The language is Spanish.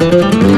Música